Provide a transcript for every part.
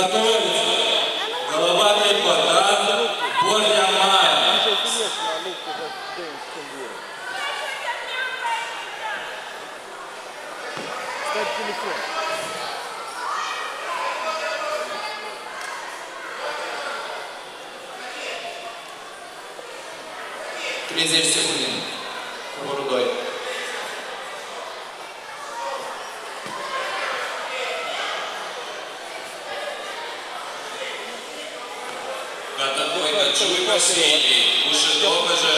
Готовится головатый плода Божья Мать. Ставь телефон. człowiek rosyjni, użyto, że...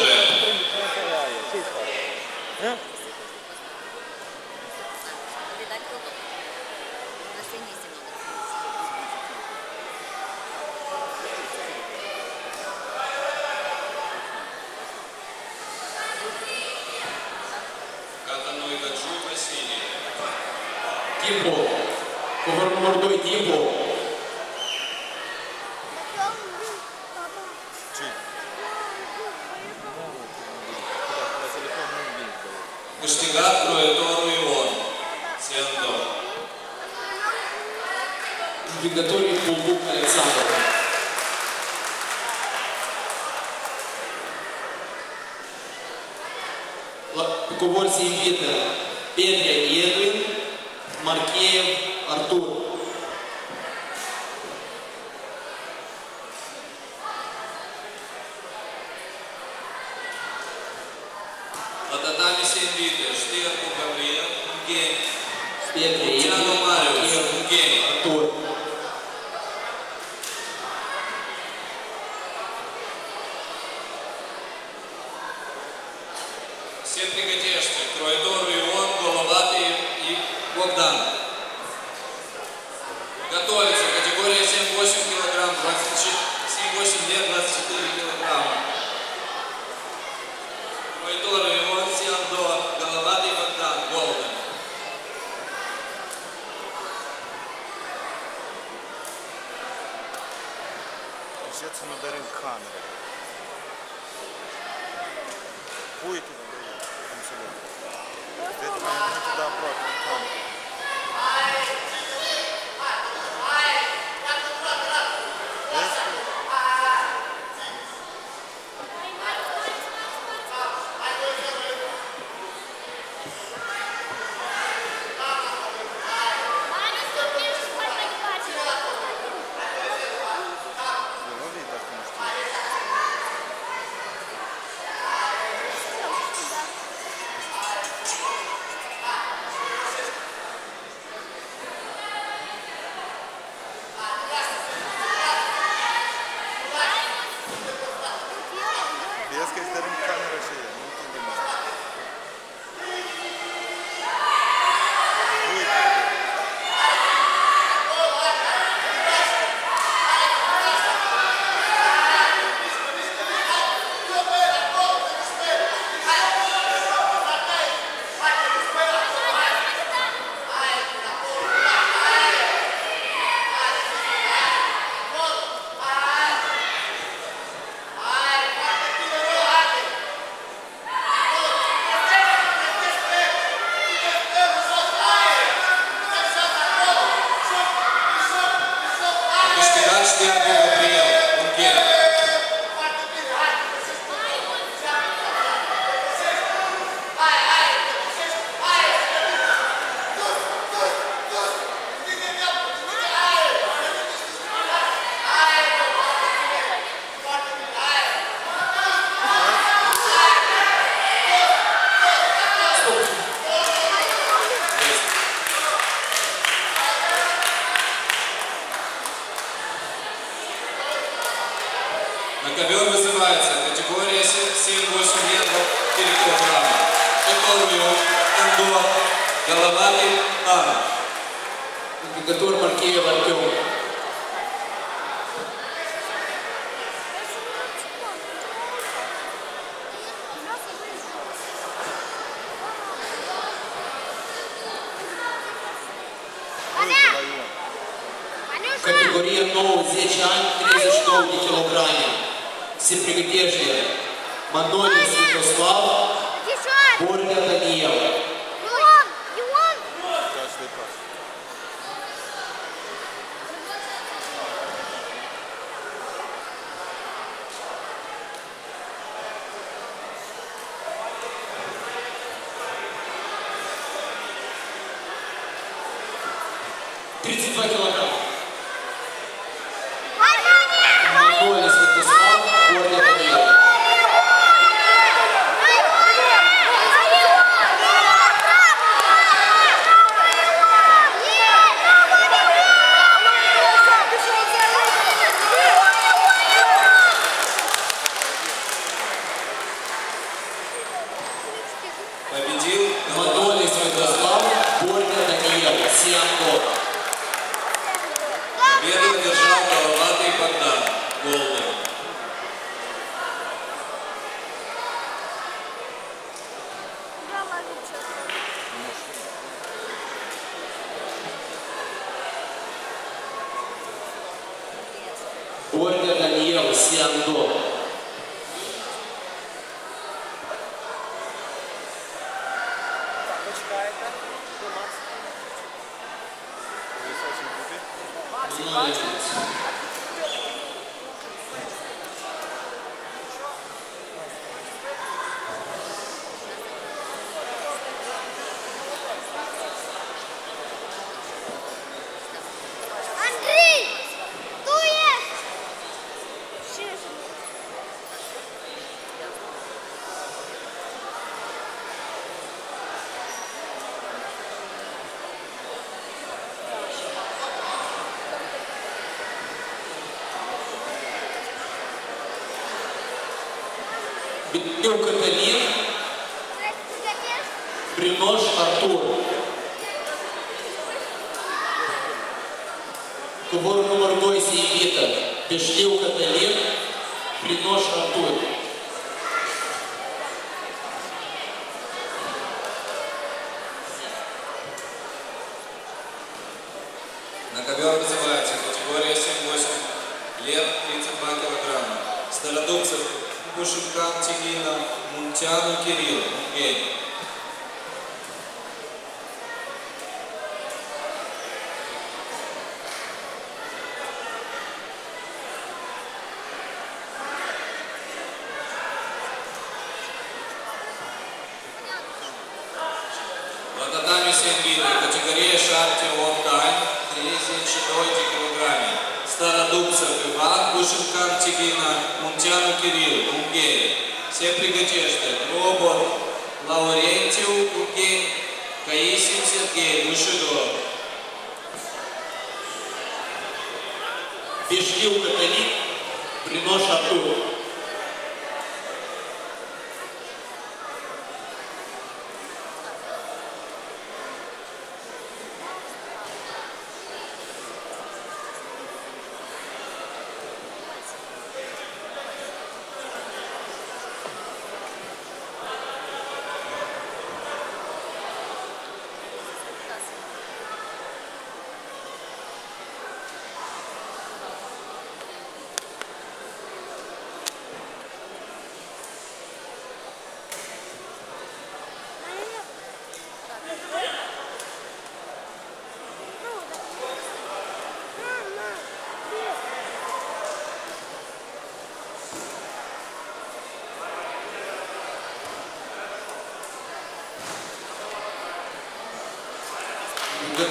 Все три тригодежцы, трое дон, 32 километра. Бел Каталин, Принош Артур. Кубор Кубор Бойси и Вита, Пешли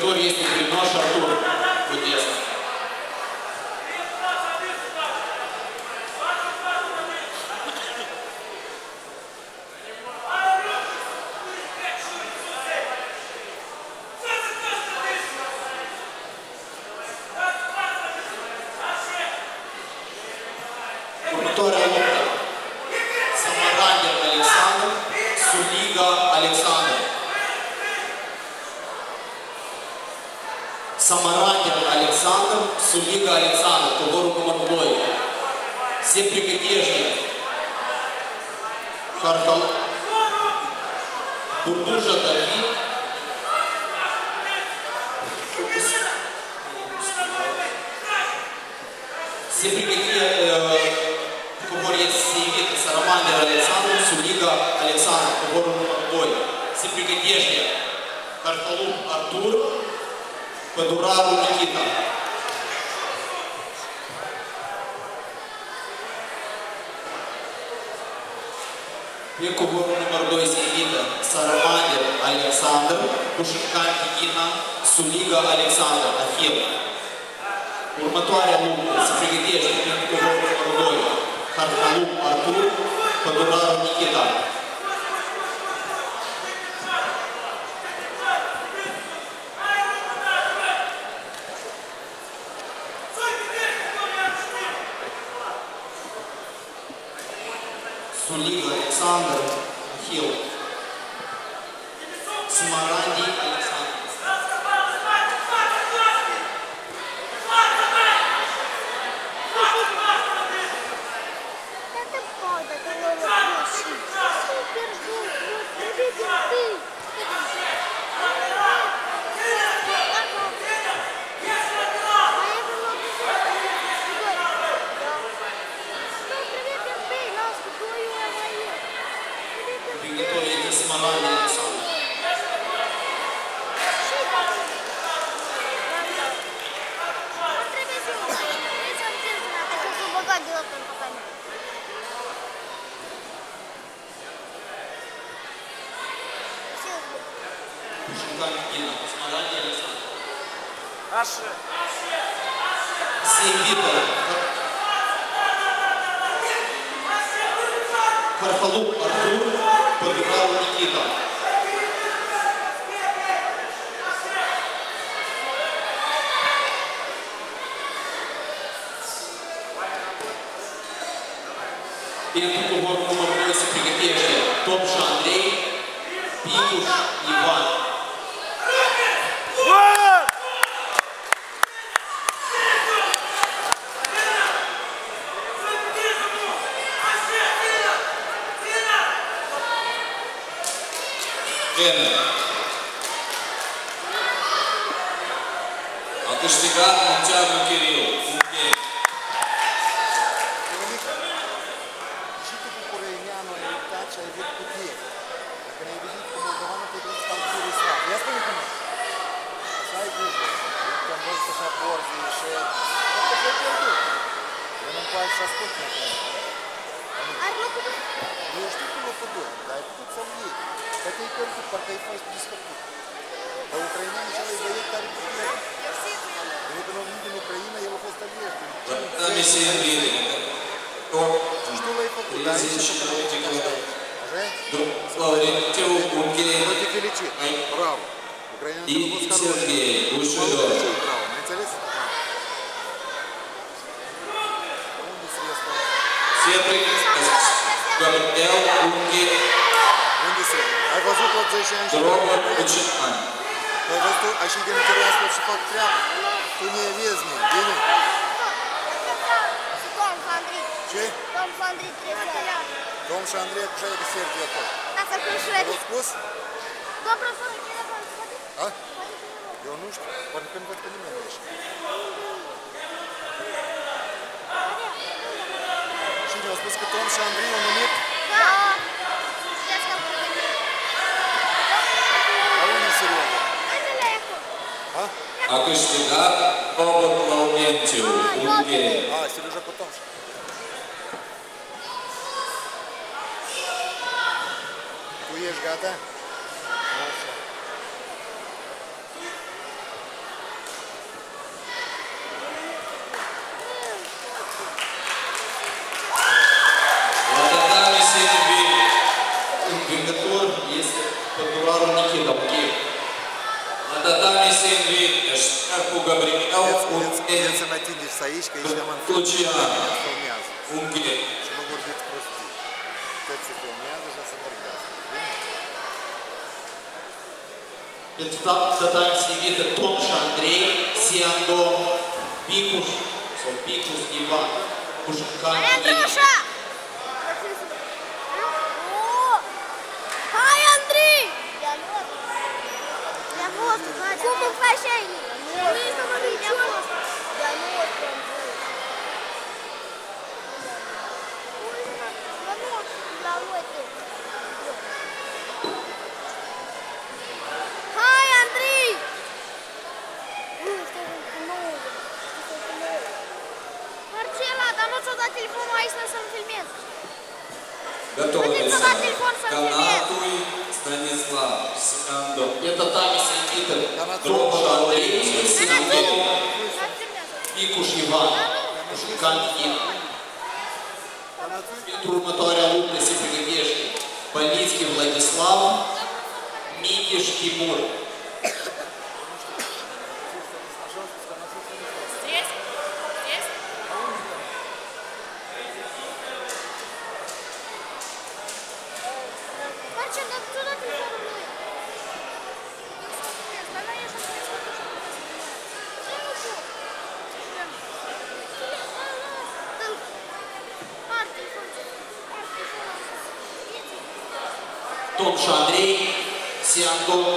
Teoria Курдыжа Давид. Сибригетия Куборец Севит, Сарамандер Александр, Сулига Александр, Кубор Макбой. Сибригетежня Карталуб Артур, Падурару Никита. Веку гору номер 2 Севита, Сарамандер Александр, Кушинкан Никита, Сулига Александр, Ахилл. Următoarea luptă se pregătește pentru numărul 2, Harhalup Artur, Păduraru Nikita. Наши. Семь битв. Кархалук Артур, Павел Ungheni Eu te felicit. Bravo. Ucraineanul и fost хороший. Сергей Ушилов. Молодцы, браво. Не înțeles? Unde se este? Сетрик Gabriel Ungheni, Unde se? Ai văzut 80 ani și Robert Ucian. ai văzut așa de interesul și fac treabă. Tu ne vezi, ne. Bine? Ce? Tom și Andrei cu șaia de Sergii acolo. Au spus? A? Eu nu știu. Poate că nu văd pe nimeni aici. Cine a spus că Tom și Andrei învide. Ștercu Gabriel Ungheni. Îți să mă atingeți aici, că ești în Lucian filmează. Tot se filmează și să vorbească. Bine? Pentru tatami se invită Tom și Andrei, Siando, sau Picus Ivan, Cușincan Nikita. Андрюша! Hai, Andrei! Cum îmi faci ai? Nu ești mă niciun. soldatelii fumaiți să-l filmez. Готовы Канатуй Станислав Скандо. Это Тамис Никитов, Дроба Андрей, Сергей, И Кушиван, Пушкан Иван. Турматория Лукас и Пелагешки, Владислав, Микиш Тимур.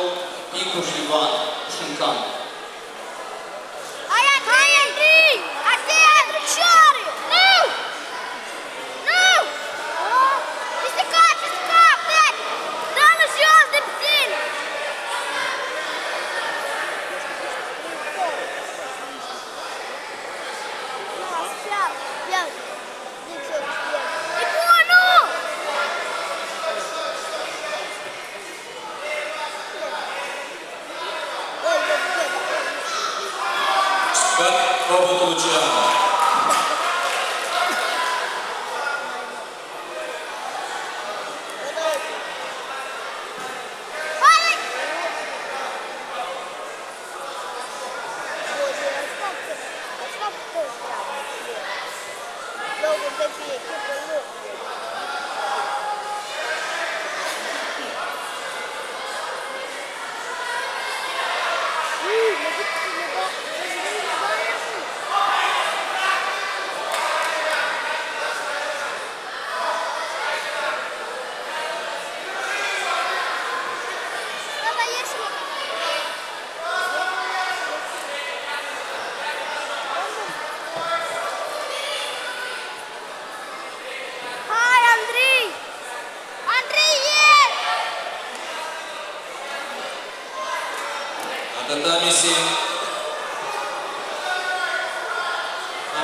Сиандо, Пикуш Иван, Шинкан. Ай, Андрей! Андрей! Один! Чары! Ну! Ну! Истекай, истекай, блядь! Да, ну звезды, блин! Не понял! Ой, я Как опыт Лучано. Давай, если... Ай, Андрей! Андрей, есть! На татами семь. Канатуй Станислав. Канатуй Станислав. Сиандо. Дроба Клаудия. Карацуй, Станислав! Ну, делай!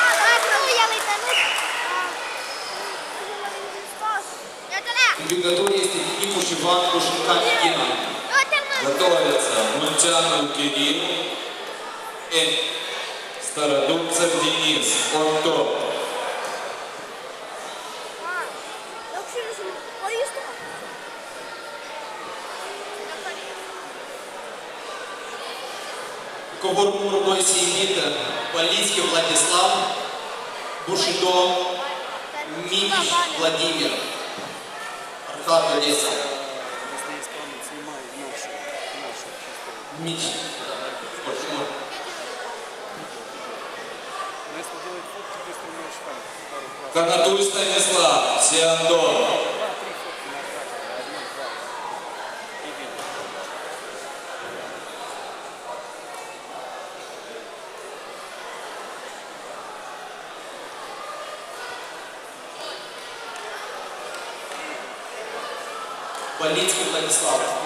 Карацуй, я летану. Это ля! В приготовлении есть Пикуш Иван, Пушкан Ина. Это мы! Готовятся Мунтяну Кирилл Стародубцев Денис. Он топ. Когор Мурной Сиевита, Полицкий Владислав, Бушидо, Микиш Владимир, Архат Одесса. Если Канатуй Станислав. Сиандо. Два-три фотки на кадре. Один-два. И видно. Полицкий Владислав.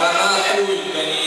فما حول بني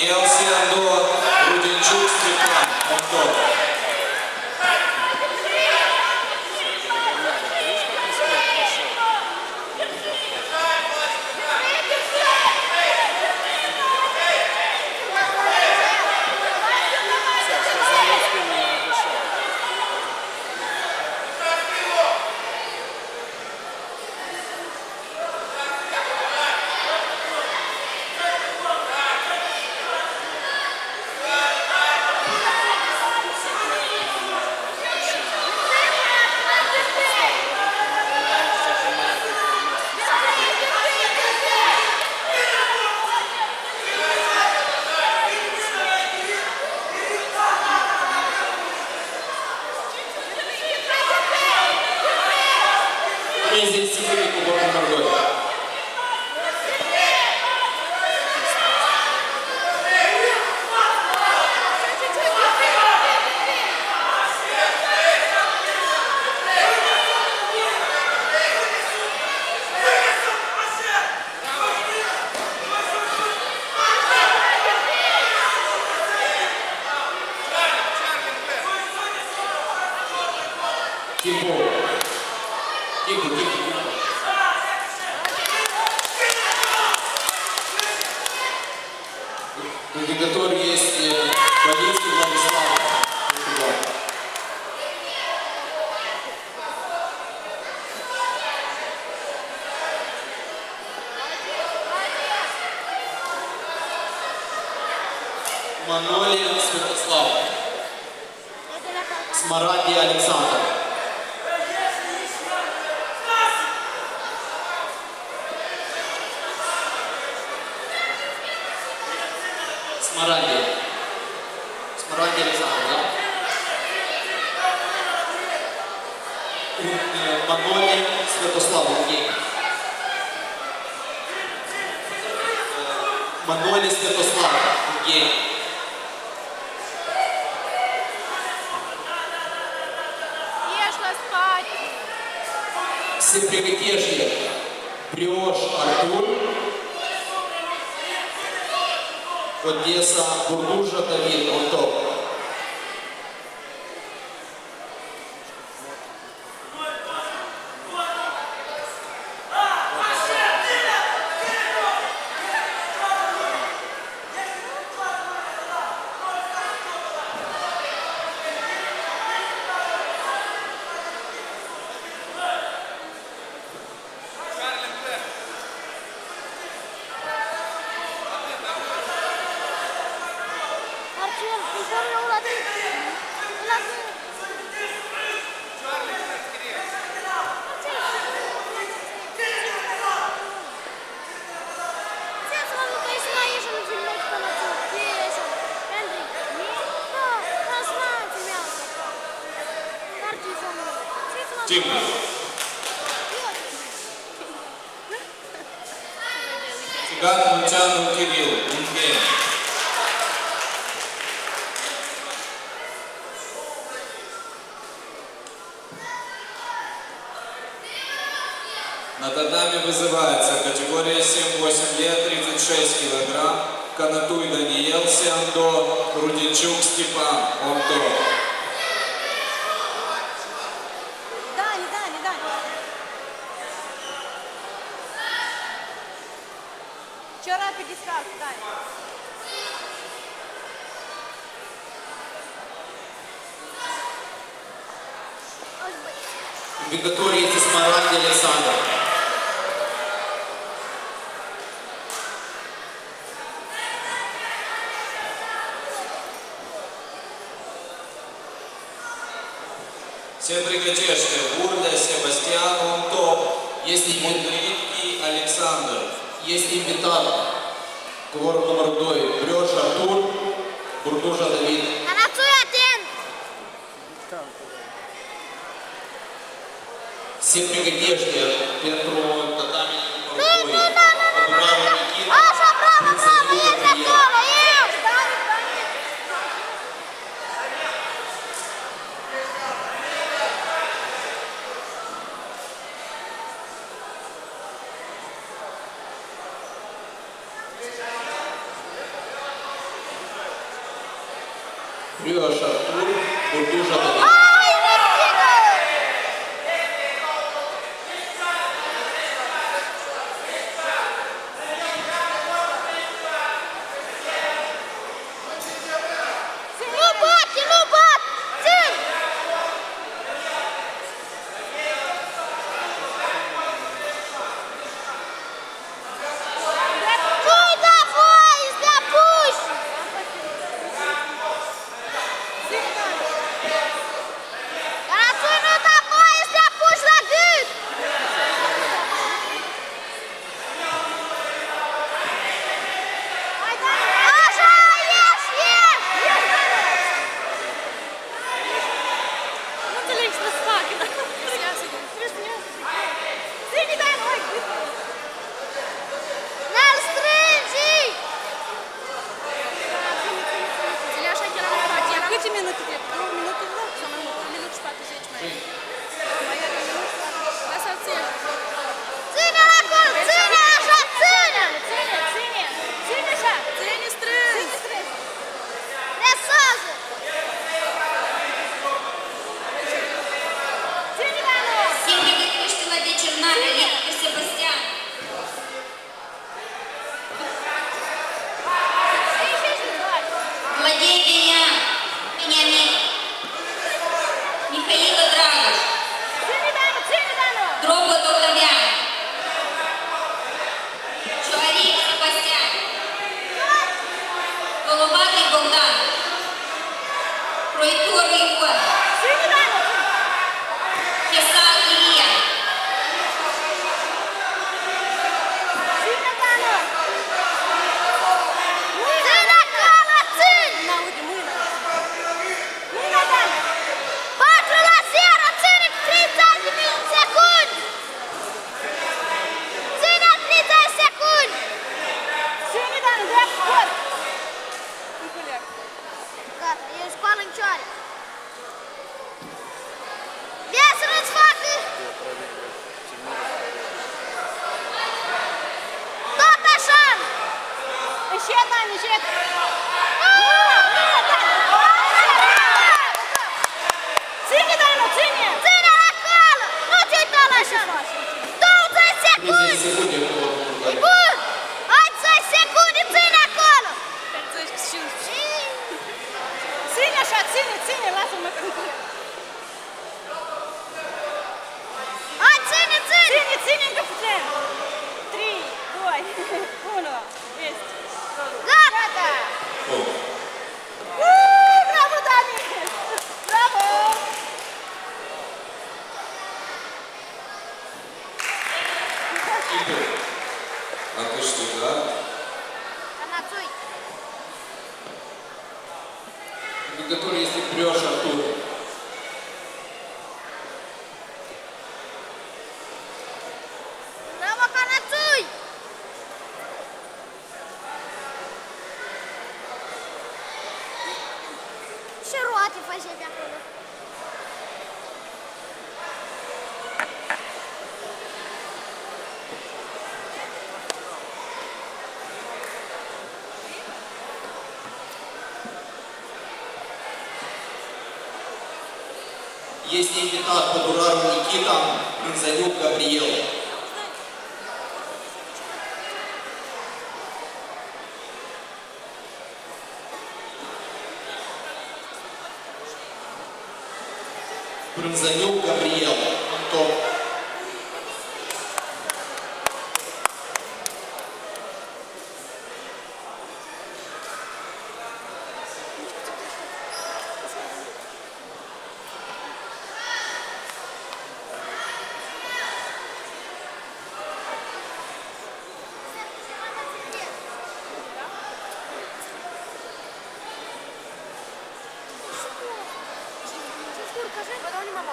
때문에 그러니까 문자 Куртожа tieni, tieni, lasă-mă că A, ține, ține! Ține, ține încă puțin! 3, 2, 1, ești! Gata! Gata!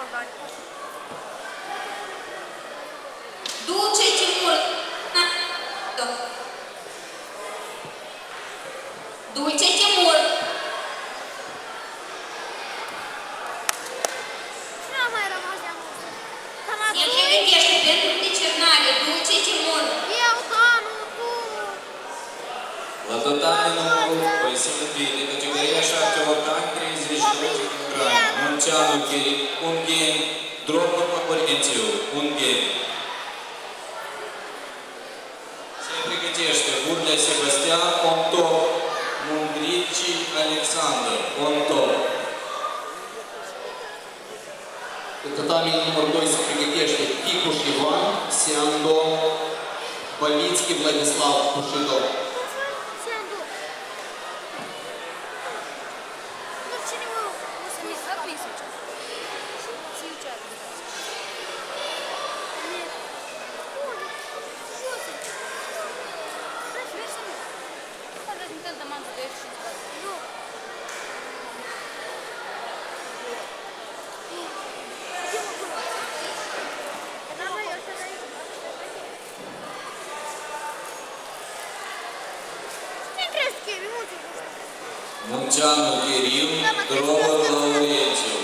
Потом не крестки, минуту. Мунчану Кирилл, Дробот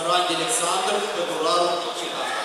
Смаранди Александр, Федорару Никита.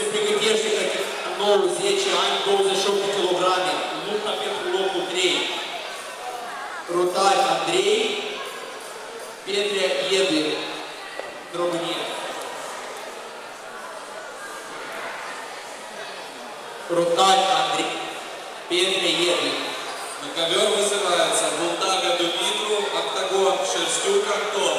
Се приготовьте как новый зечи, ань гол за шоку килограмме. Лука Локу 3. Ротарь Андрей. Петря Еды. Дробни. Ротарь Андрей. Петря Еды. На ковер вызывается Булдага Дмитру, октагон, Шерстюк Антон,